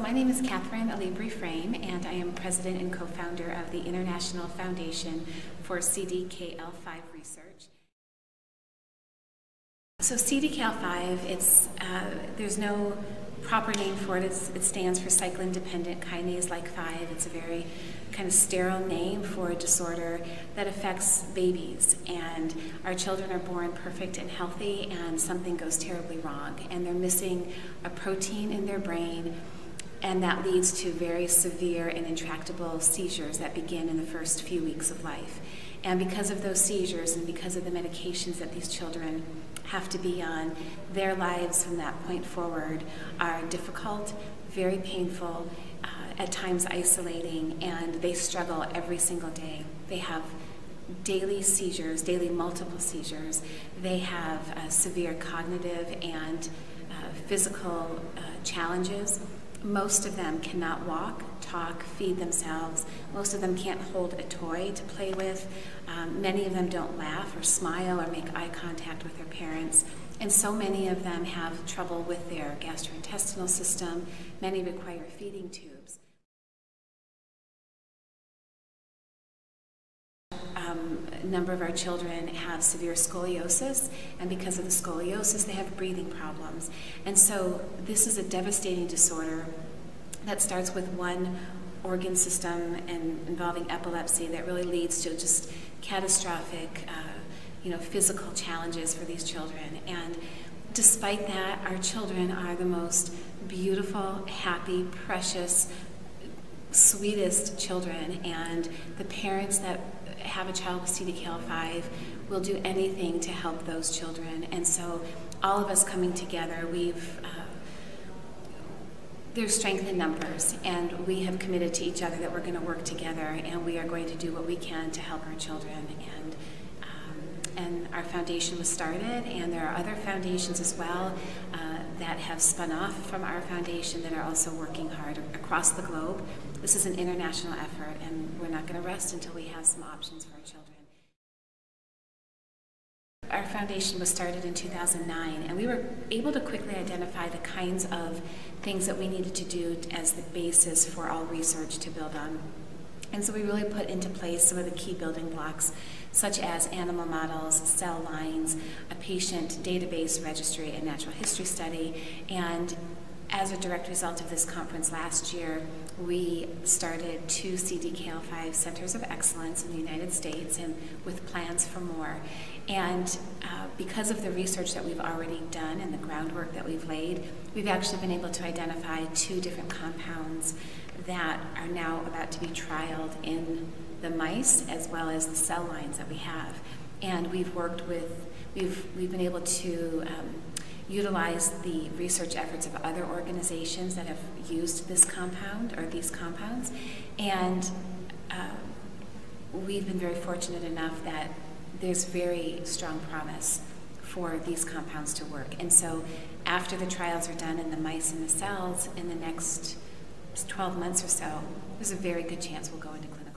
My name is Katheryn Elibri Frame, and I am president and co founder of the International Foundation for CDKL5 Research. So, CDKL5, it's, uh, there's no proper name for it. It's, it stands for cyclin dependent kinase like 5. It's a very kind of sterile name for a disorder that affects babies. And our children are born perfect and healthy, and something goes terribly wrong. And they're missing a protein in their brain and that leads to very severe and intractable seizures that begin in the first few weeks of life. And because of those seizures and because of the medications that these children have to be on, their lives from that point forward are difficult, very painful, uh, at times isolating, and they struggle every single day. They have daily seizures, daily multiple seizures. They have uh, severe cognitive and uh, physical uh, challenges. Most of them cannot walk, talk, feed themselves. Most of them can't hold a toy to play with. Um, many of them don't laugh or smile or make eye contact with their parents. And so many of them have trouble with their gastrointestinal system. Many require feeding tubes. Um, a number of our children have severe scoliosis, and because of the scoliosis, they have breathing problems. And so, this is a devastating disorder that starts with one organ system and involving epilepsy that really leads to just catastrophic, uh, you know, physical challenges for these children. And despite that, our children are the most beautiful, happy, precious, sweetest children, and the parents that have a child with CDKL5 will do anything to help those children. And so, all of us coming together, we've uh, there's strength in numbers, and we have committed to each other that we're going to work together, and we are going to do what we can to help our children. And um, and our foundation was started, and there are other foundations as well that have spun off from our foundation that are also working hard across the globe. This is an international effort, and we're not going to rest until we have some options for our children. Our foundation was started in 2009, and we were able to quickly identify the kinds of things that we needed to do as the basis for all research to build on. And so we really put into place some of the key building blocks, such as animal models, cell lines, a patient database registry, a natural history study, and as a direct result of this conference last year, we started two CDKL5 centers of excellence in the United States and with plans for more. And uh, because of the research that we've already done and the groundwork that we've laid, we've actually been able to identify two different compounds that are now about to be trialed in the mice as well as the cell lines that we have. And we've worked with, we've, we've been able to um, utilize the research efforts of other organizations that have used this compound or these compounds. And uh, we've been very fortunate enough that there's very strong promise for these compounds to work. And so after the trials are done in the mice and the cells in the next 12 months or so, there's a very good chance we'll go into clinical